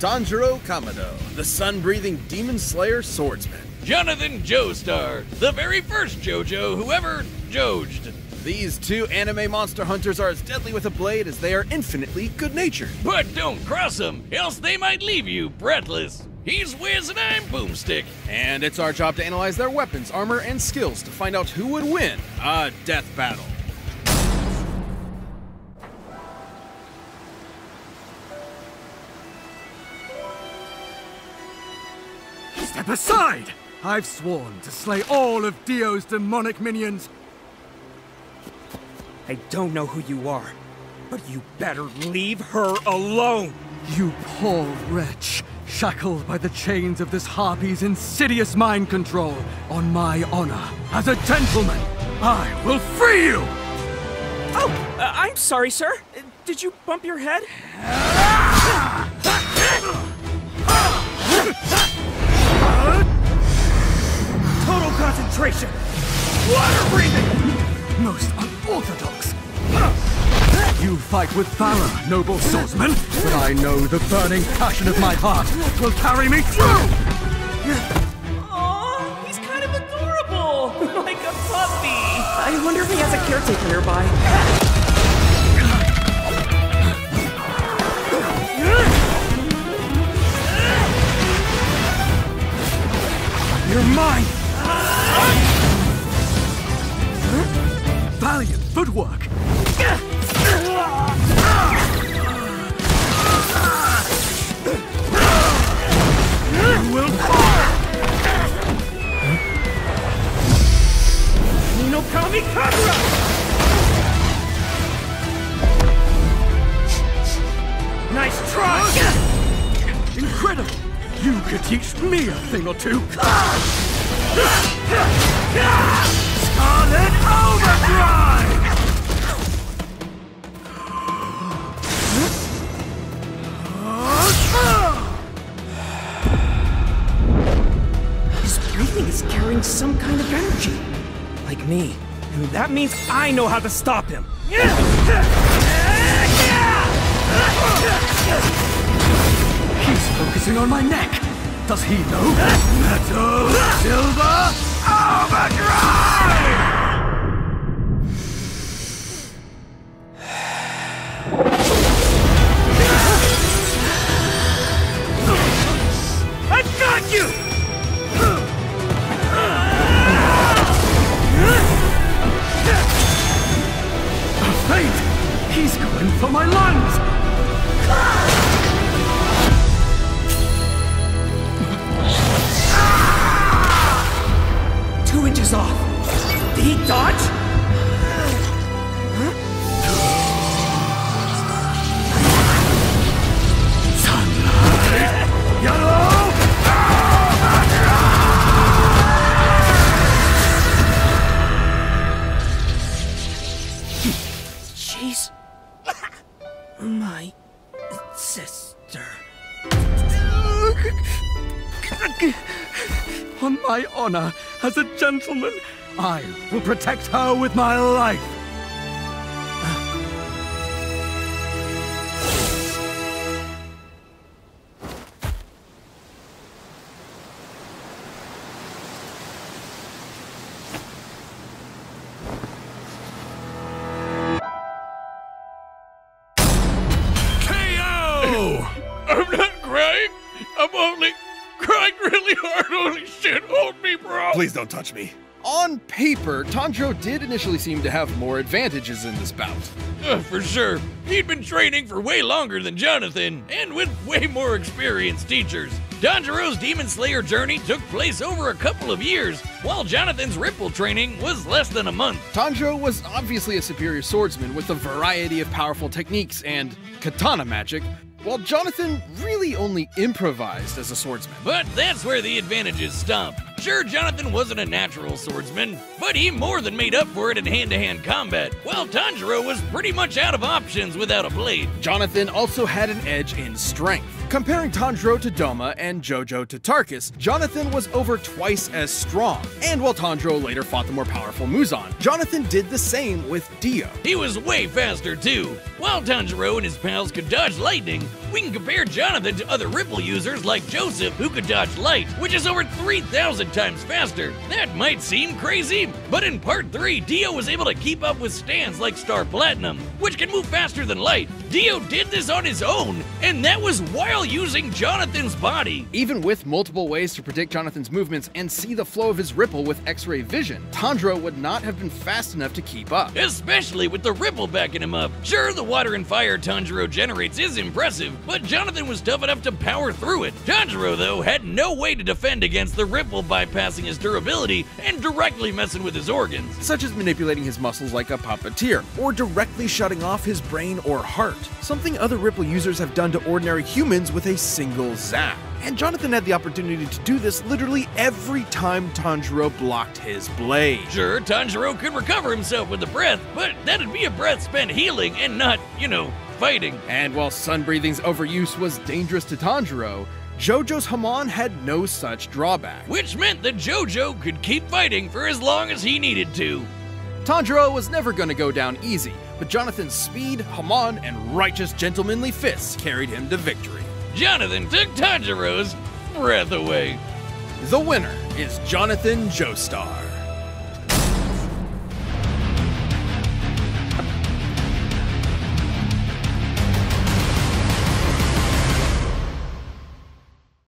Tanjiro Kamado, the sun-breathing demon slayer swordsman. Jonathan Joestar, the very first JoJo who ever Jojed. These two anime monster hunters are as deadly with a blade as they are infinitely good-natured. But don't cross them, else they might leave you breathless. He's Wiz and I'm Boomstick. And it's our job to analyze their weapons, armor, and skills to find out who would win a death battle. Step aside! I've sworn to slay all of Dio's demonic minions. I don't know who you are, but you better leave her alone! You poor wretch, shackled by the chains of this harpy's insidious mind control. On my honor, as a gentleman, I will free you! Oh, uh, I'm sorry, sir. Did you bump your head? Concentration! Water breathing! Most unorthodox. You fight with valor, noble swordsman, but I know the burning passion of my heart will carry me through! Aw, he's kind of adorable! like a puppy! I wonder if he has a caretaker nearby. You're mine! Valiant footwork! You will fall! Nino! Nice try! Incredible! You could teach me a thing or two! Scarlet Overdrive! His breathing is carrying some kind of energy. Like me. And that means I know how to stop him. He's focusing on my neck! Does he know? Metal you! She's my sister. On my honor, as a gentleman, I will protect her with my life! Really hard. Holy shit, hold me, bro. Please don't touch me. On paper, Tanjiro did initially seem to have more advantages in this bout. Uh, for sure. He'd been training for way longer than Jonathan, and with way more experienced teachers. Tanjiro's Demon Slayer journey took place over a couple of years, while Jonathan's Ripple training was less than a month. Tanjiro was obviously a superior swordsman with a variety of powerful techniques and katana magic, while Jonathan really only improvised as a swordsman. But that's where the advantages stop. Sure, Jonathan wasn't a natural swordsman, but he more than made up for it in hand to hand combat, while Tanjiro was pretty much out of options without a blade. Jonathan also had an edge in strength. Comparing Tanjiro to Doma and Jojo to Tarkus, Jonathan was over twice as strong. And while Tanjiro later fought the more powerful Muzan, Jonathan did the same with Dio. He was way faster too. While Tanjiro and his pals could dodge lightning, we can compare Jonathan to other Ripple users like Joseph, who could dodge light, which is over 3,000 times faster. That might seem crazy, but in Part 3, Dio was able to keep up with stands like Star Platinum, which can move faster than light. Dio did this on his own, and that was while using Jonathan's body. Even with multiple ways to predict Jonathan's movements and see the flow of his ripple with X-ray vision, Tanjiro would not have been fast enough to keep up. Especially with the ripple backing him up. Sure, the water and fire Tanjiro generates is impressive, but Jonathan was tough enough to power through it. Tanjiro, though, had no way to defend against the ripple bypassing his durability and directly messing with his organs. Such as manipulating his muscles like a puppeteer, or directly shutting off his brain or heart, something other Ripple users have done to ordinary humans with a single zap. And Jonathan had the opportunity to do this literally every time Tanjiro blocked his blade. Sure, Tanjiro could recover himself with a breath, but that'd be a breath spent healing and not, you know, fighting. And while Sun Breathing's overuse was dangerous to Tanjiro, Jojo's Hamon had no such drawback. Which meant that Jojo could keep fighting for as long as he needed to. Tanjiro was never going to go down easy, but Jonathan's speed, Hamon, and righteous gentlemanly fists carried him to victory. Jonathan took Tanjiro's breath away. The winner is Jonathan Joestar.